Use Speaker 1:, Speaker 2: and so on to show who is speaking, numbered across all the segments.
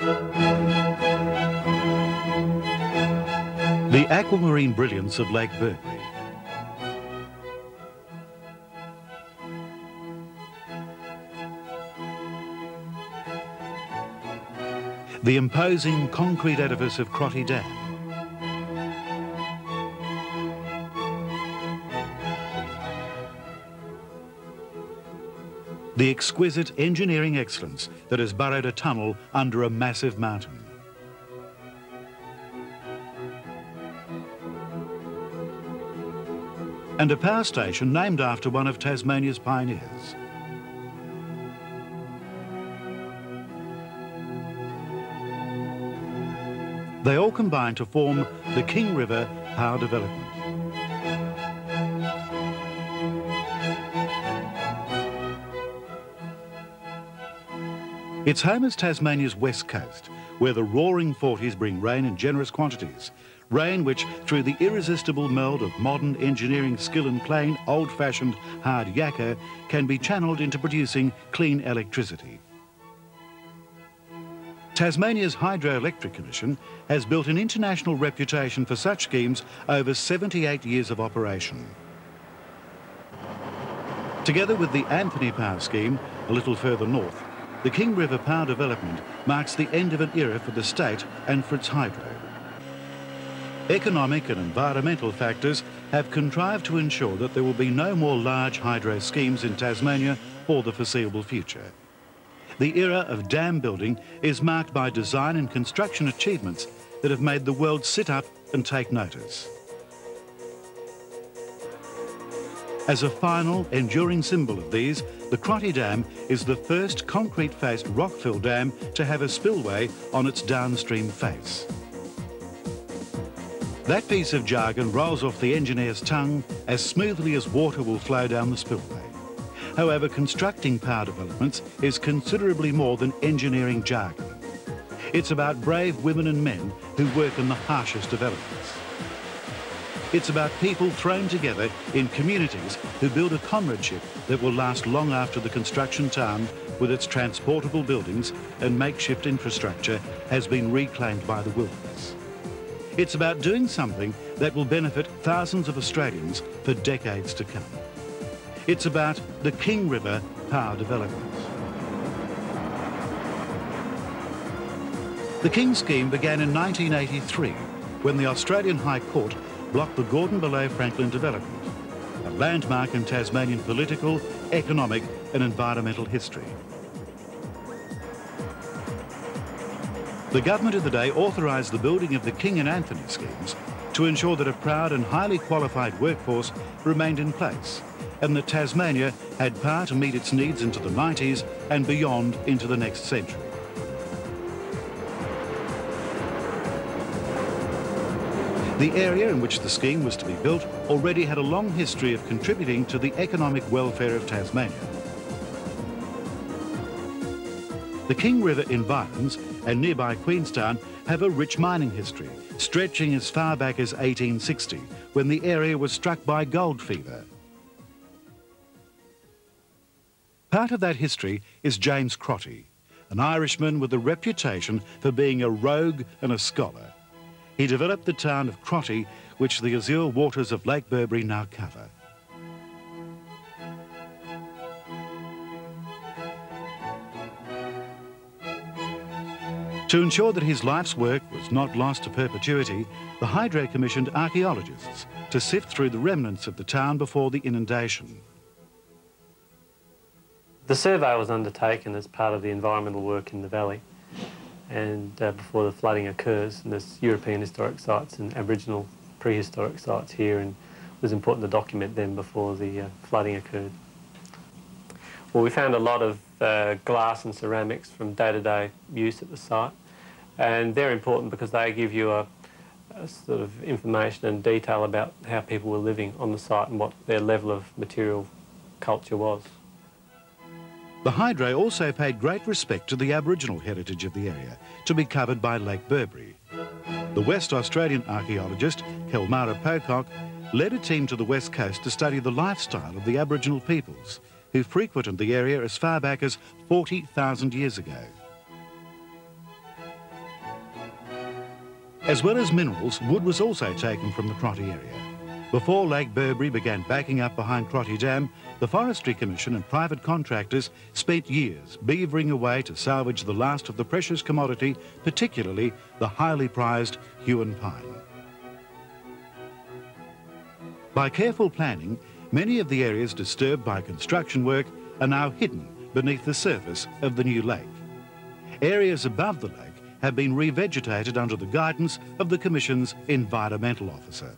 Speaker 1: The aquamarine brilliance of Lake Burbury. The imposing concrete edifice of Crotty Dam. The exquisite engineering excellence that has burrowed a tunnel under a massive mountain. and a power station named after one of Tasmania's pioneers. They all combine to form the King River Power Development. Its home is Tasmania's west coast, where the roaring forties bring rain in generous quantities, rain which, through the irresistible meld of modern engineering skill and plain, old-fashioned hard yakka, can be channelled into producing clean electricity. Tasmania's Hydroelectric Commission has built an international reputation for such schemes over 78 years of operation. Together with the Anthony Power Scheme, a little further north, the King River Power Development marks the end of an era for the state and for its hydro. Economic and environmental factors have contrived to ensure that there will be no more large hydro schemes in Tasmania for the foreseeable future. The era of dam building is marked by design and construction achievements that have made the world sit up and take notice. As a final, enduring symbol of these, the Crotty Dam is the first concrete-faced rock-fill dam to have a spillway on its downstream face. That piece of jargon rolls off the engineer's tongue as smoothly as water will flow down the spillway. However, constructing power developments is considerably more than engineering jargon. It's about brave women and men who work in the harshest developments. It's about people thrown together in communities who build a comradeship that will last long after the construction town with its transportable buildings and makeshift infrastructure has been reclaimed by the wilderness. It's about doing something that will benefit thousands of Australians for decades to come. It's about the King River Power Development. The King scheme began in 1983 when the Australian High Court blocked the Gordon Below Franklin development, a landmark in Tasmanian political, economic and environmental history. The government of the day authorised the building of the King and Anthony schemes to ensure that a proud and highly qualified workforce remained in place and that Tasmania had power to meet its needs into the 90s and beyond into the next century. The area in which the scheme was to be built already had a long history of contributing to the economic welfare of Tasmania. The King River environs and nearby Queenstown have a rich mining history, stretching as far back as 1860, when the area was struck by gold fever. Part of that history is James Crotty, an Irishman with a reputation for being a rogue and a scholar. He developed the town of Crotty, which the azure waters of Lake Burbury now cover. To ensure that his life's work was not lost to perpetuity, the Hydro commissioned archaeologists to sift through the remnants of the town before the inundation.
Speaker 2: The survey was undertaken as part of the environmental work in the valley and uh, before the flooding occurs, and there's European historic sites and Aboriginal prehistoric sites here and it was important to document them before the uh, flooding occurred. Well, we found a lot of uh, glass and ceramics from day-to-day -day use at the site and they're important because they give you a, a, sort of information and detail about how people were living on the site and what their level of material culture was.
Speaker 1: The Hydro also paid great respect to the Aboriginal heritage of the area, to be covered by Lake Burbury. The West Australian archaeologist, Kelmara Pocock, led a team to the west coast to study the lifestyle of the Aboriginal peoples, who frequented the area as far back as 40,000 years ago. As well as minerals, wood was also taken from the Crotty area. Before Lake Burbury began backing up behind Crotty Dam, the Forestry Commission and private contractors spent years beavering away to salvage the last of the precious commodity, particularly the highly prized Huon pine. By careful planning, many of the areas disturbed by construction work are now hidden beneath the surface of the new lake. Areas above the lake have been revegetated under the guidance of the Commission's environmental officer.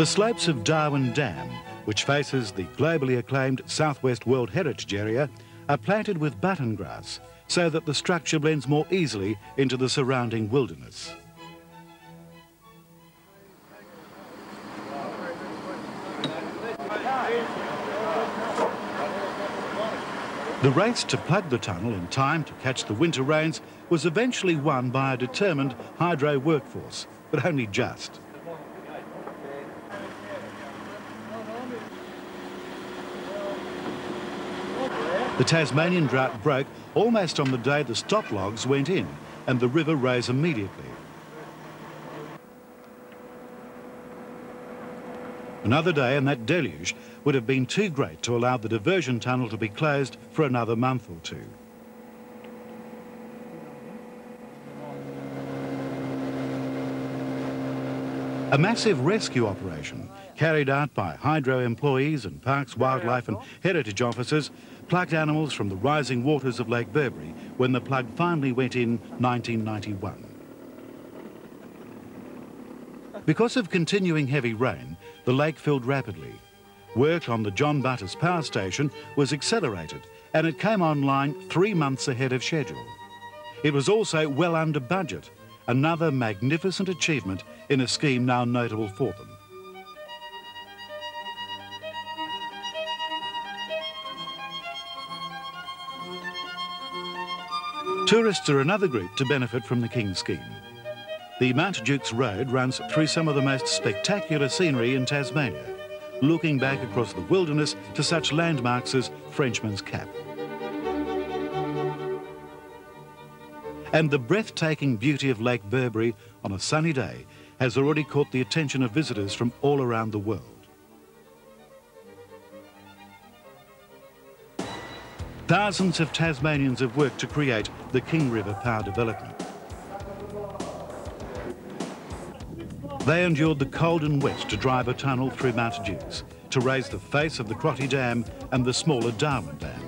Speaker 1: The slopes of Darwin Dam, which faces the globally acclaimed Southwest World Heritage Area, are planted with button grass so that the structure blends more easily into the surrounding wilderness. The race to plug the tunnel in time to catch the winter rains was eventually won by a determined hydro workforce, but only just. The Tasmanian drought broke almost on the day the stop logs went in and the river rose immediately. Another day and that deluge would have been too great to allow the diversion tunnel to be closed for another month or two. A massive rescue operation carried out by Hydro employees and Parks, Wildlife and Heritage officers plucked animals from the rising waters of Lake Burbury when the plug finally went in 1991. Because of continuing heavy rain, the lake filled rapidly. Work on the John Butters power station was accelerated and it came online three months ahead of schedule. It was also well under budget, another magnificent achievement in a scheme now notable for them. Tourists are another group to benefit from the King scheme. The Mount Jukes Road runs through some of the most spectacular scenery in Tasmania, looking back across the wilderness to such landmarks as Frenchman's Cap. And the breathtaking beauty of Lake Burbury on a sunny day has already caught the attention of visitors from all around the world. Thousands of Tasmanians have worked to create the King River Power Development. They endured the cold and wet to drive a tunnel through Mount Jukes to raise the face of the Crotty Dam and the smaller Darwin Dam.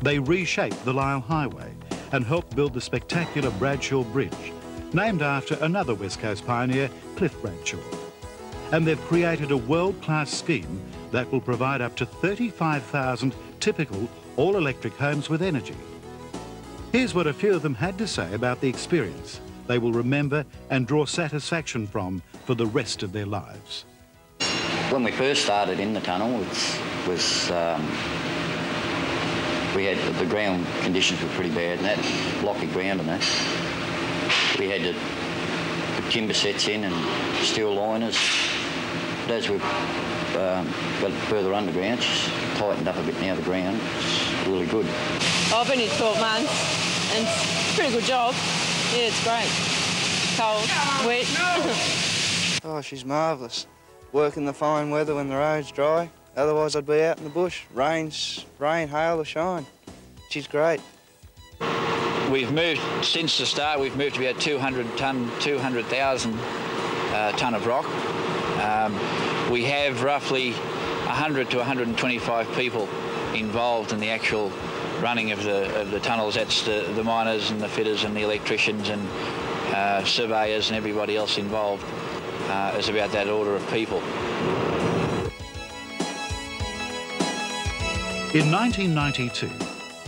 Speaker 1: They reshaped the Lyell Highway and helped build the spectacular Bradshaw Bridge, named after another West Coast pioneer, Cliff Bradshaw. And they've created a world-class scheme that will provide up to 35,000 typical all-electric homes with energy. Here's what a few of them had to say about the experience they will remember and draw satisfaction from for the rest of their lives.
Speaker 3: When we first started in the tunnel, it was um, we had the ground conditions were pretty bad, and that blocky ground and that. We had to put timber sets in and steel liners. But as we've um, got further underground, it's tightened up a bit now. The ground, it's really good.
Speaker 4: I've been here 12 months, and it's a pretty good job. Yeah, it's great. Cold, wet.
Speaker 5: oh, she's marvellous. working the fine weather when the road's dry. Otherwise, I'd be out in the bush. Rains, rain, hail or shine. She's great.
Speaker 6: We've moved, since the start, we've moved about 200 tonne, 200,000 uh, tonne of rock. Um, we have roughly 100 to 125 people involved in the actual running of the of the tunnels. That's the, the miners and the fitters and the electricians and uh, surveyors and everybody else involved. Uh, is about that order of people.
Speaker 1: In 1992,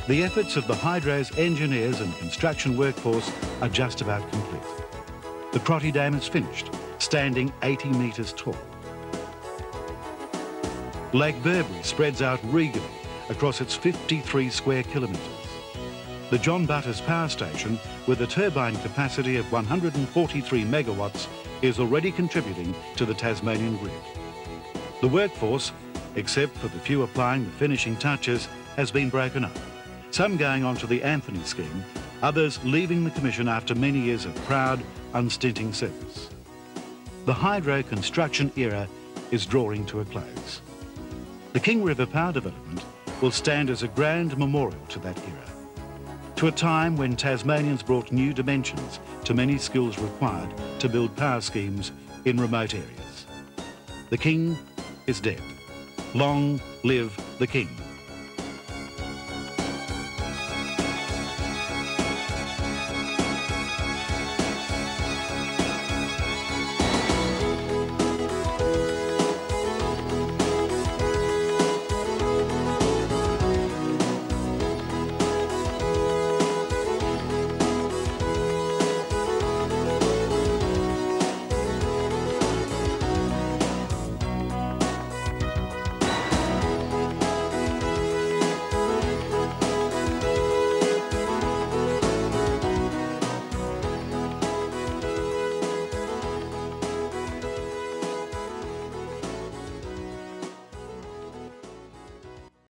Speaker 1: the efforts of the Hydro's engineers and construction workforce are just about complete. The Crotty Dam is finished, standing 80 metres tall. Lake Burbury spreads out regally across its 53 square kilometres. The John Butters power station, with a turbine capacity of 143 megawatts, is already contributing to the Tasmanian grid. The workforce, except for the few applying the finishing touches, has been broken up. Some going on to the Anthony scheme, others leaving the Commission after many years of proud, unstinting service. The hydro construction era is drawing to a close. The King River Power Development will stand as a grand memorial to that era, to a time when Tasmanians brought new dimensions to many skills required to build power schemes in remote areas. The King is dead. Long live the King.